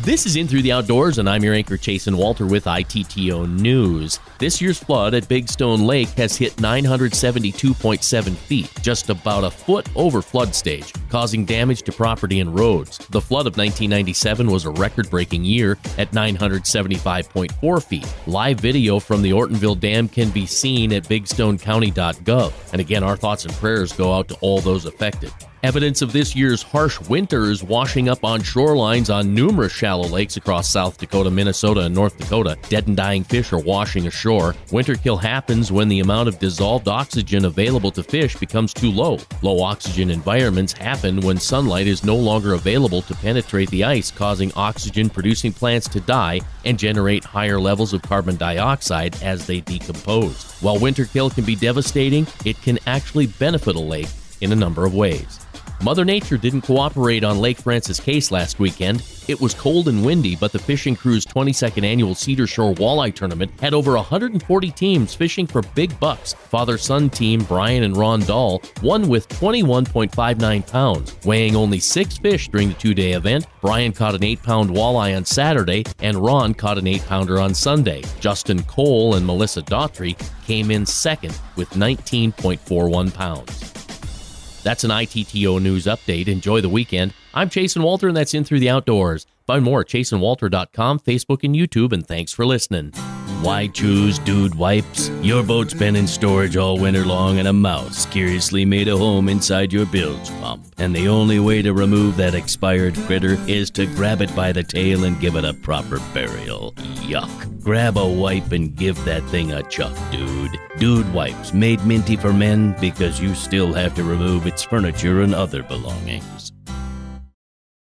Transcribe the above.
This is In Through the Outdoors, and I'm your anchor, Chasen Walter, with ITTO News. This year's flood at Big Stone Lake has hit 972.7 feet, just about a foot over flood stage, causing damage to property and roads. The flood of 1997 was a record breaking year at 975.4 feet. Live video from the Ortonville Dam can be seen at bigstonecounty.gov. And again, our thoughts and prayers go out to all those affected. Evidence of this year's harsh winter is washing up on shorelines on numerous shallow lakes across South Dakota, Minnesota, and North Dakota. Dead and dying fish are washing ashore. Winter kill happens when the amount of dissolved oxygen available to fish becomes too low. Low oxygen environments happen when sunlight is no longer available to penetrate the ice, causing oxygen producing plants to die and generate higher levels of carbon dioxide as they decompose. While winter kill can be devastating, it can actually benefit a lake in a number of ways. Mother Nature didn't cooperate on Lake Francis Case last weekend. It was cold and windy, but the fishing crew's 22nd annual Cedar Shore Walleye Tournament had over 140 teams fishing for big bucks. Father son team Brian and Ron Dahl won with 21.59 pounds, weighing only six fish during the two day event. Brian caught an 8 pound walleye on Saturday, and Ron caught an 8 pounder on Sunday. Justin Cole and Melissa Daughtry came in second with 19.41 pounds. That's an ITTO News update. Enjoy the weekend. I'm Chasen Walter, and that's In Through the Outdoors. Find more at chasenwalter.com, Facebook, and YouTube, and thanks for listening. Why choose Dude Wipes? Your boat's been in storage all winter long, and a mouse curiously made a home inside your bilge pump. And the only way to remove that expired critter is to grab it by the tail and give it a proper burial. Yuck. Grab a wipe and give that thing a chuck, dude. Dude Wipes, made minty for men because you still have to remove its furniture and other belongings.